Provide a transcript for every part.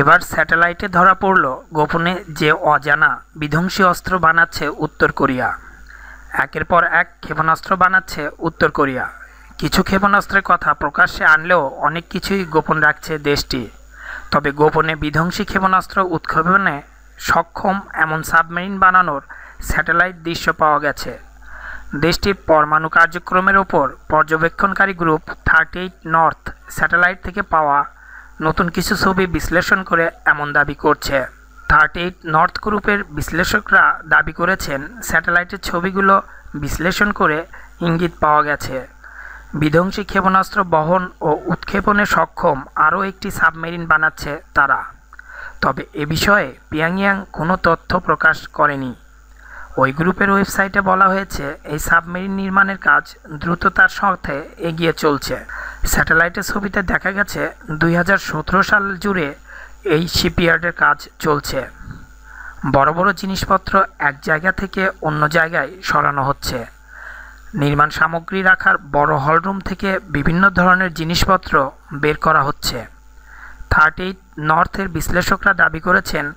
এবার স্যাটেলাইটে ধরা পড়ল গোপনে যে অজানা বিধ্বংসী অস্ত্র বানাচ্ছে উত্তর কোরিয়া। একের পর এক ক্ষেপণাস্ত্র বানাচ্ছে উত্তর কোরিয়া। কিছু ক্ষেপণাস্ত্রের কথা প্রকাশ্যে আনলেও অনেক কিছুই গোপন রাখছে দেশটি। তবে গোপনে বিধ্বংসী ক্ষেপণাস্ত্র উৎক্ষেপণে সক্ষম এমন সাবমেরিন বানানোর স্যাটেলাইট দৃশ্য পাওয়া গেছে। দেশটির পরমাণু কার্যক্রমের ওপর পর্যবেক্ষণকারী group thirty eight north satellite থেকে পাওয়া নতুন কিছু ছবি বিশ্লেষণ করে এমন দাবি করছে। থার্টি এইট নর্থ গ্রুপের বিশ্লেষকরা দাবি করেছেন, স্যাটেলাইটের ছবিগুলো বিশ্লেষণ করে ইঙ্গিত পাওয়া গেছে। বিধ্বংসী ক্ষেপণাস্ত্র বহন ও উৎক্ষেপণে সক্ষম আরও একটি সাবমেরিন বানাচ্ছে তারা। তবে এ বিষয়ে পিয়াংয়াং কোনো তথ্য প্রকাশ করেনি। ওই গ্রুপের ওয়েবসাইটে বলা হয়েছে, এই সাবমেরিন নির্মাণের কাজ দ্রুততার সাথে এগিয়ে চলছে। স্যাটেলাইটের ছবিতে দেখা গেছে দুই হাজার সতেরো সাল জুড়ে এই শিপইয়ার্ডের কাজ চলছে। বড় বড় জিনিসপত্র এক জায়গা থেকে অন্য জায়গায় সরানো হচ্ছে। নির্মাণ সামগ্রী রাখার বড় হলরুম থেকে বিভিন্ন ধরনের জিনিসপত্র বের করা হচ্ছে। থার্টি এইট নর্থের বিশ্লেষকরা দাবি করেছেন,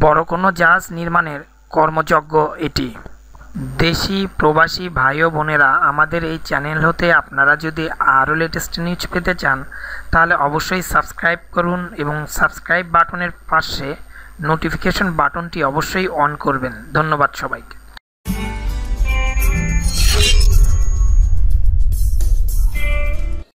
বড় কোনো জাহাজ নির্মাণের কর্মযজ্ঞ এটি। দেশি, প্রবাসী ভাই ও বোনেরা, আমাদের এই চ্যানেল হতে আপনারা যদি আরও লেটেস্ট নিউজ পেতে চান, তাহলে অবশ্যই সাবস্ক্রাইব করুন এবং সাবস্ক্রাইব বাটনের পাশে নোটিফিকেশন বাটনটি অবশ্যই অন করবেন। ধন্যবাদ সবাইকে।